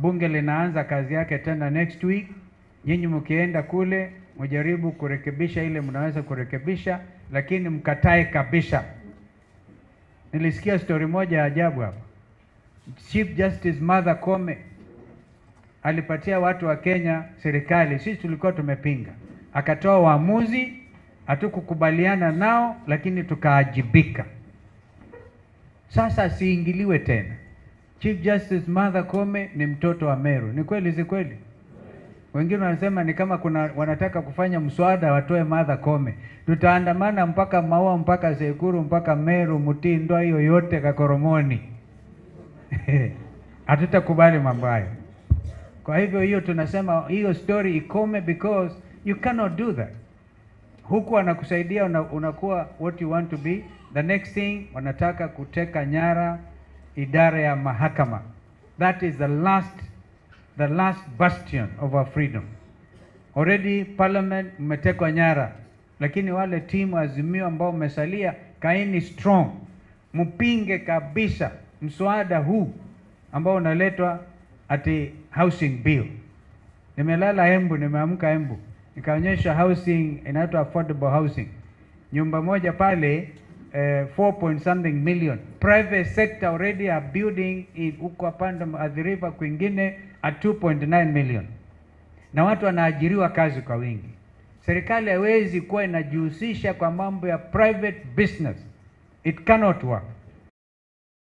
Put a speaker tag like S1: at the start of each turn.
S1: bunge linaanza kazi yake tena next week. Nyinyi mkienda kule mjaribu kurekebisha ile mnaweza kurekebisha, lakini mkatae kabisa. Nilisikia story moja ya ajabu hapa. Chief Justice Martha Koome alipatia watu wa Kenya serikali, sisi tulikuwa tumepinga, akatoa uamuzi, hatukukubaliana nao, lakini tukaajibika. Sasa siingiliwe tena. Chief Justice Martha Koome ni mtoto wa Meru. Ni kweli, si kweli? Wengine wanasema ni kama kuna wanataka kufanya mswada watoe Martha Koome. Tutaandamana mpaka Maua, mpaka Sekuru, mpaka Meru, Mutindo, hiyo yote Kakoromoni. Hatutakubali mambo hayo. Kwa hivyo hiyo tunasema hiyo story ikome, because you cannot do that. Huku anakusaidia una, unakuwa what you want to be. The next thing wanataka kuteka nyara idara ya mahakama. That is the last the last bastion of our freedom. Already parliament mmetekwa nyara, lakini wale timu Azimio ambao mmesalia, kaeni strong, mpinge kabisa mswada huu ambao unaletwa ati housing bill. Nimelala Embu, nimeamka Embu, nikaonyesha housing inaitwa affordable housing, nyumba moja pale eh, 4 point something million. Private sector already are building in huko pande River kwingine at 2.9 million, na watu wanaajiriwa kazi kwa wingi. Serikali haiwezi kuwa inajihusisha kwa mambo ya private business, it cannot work.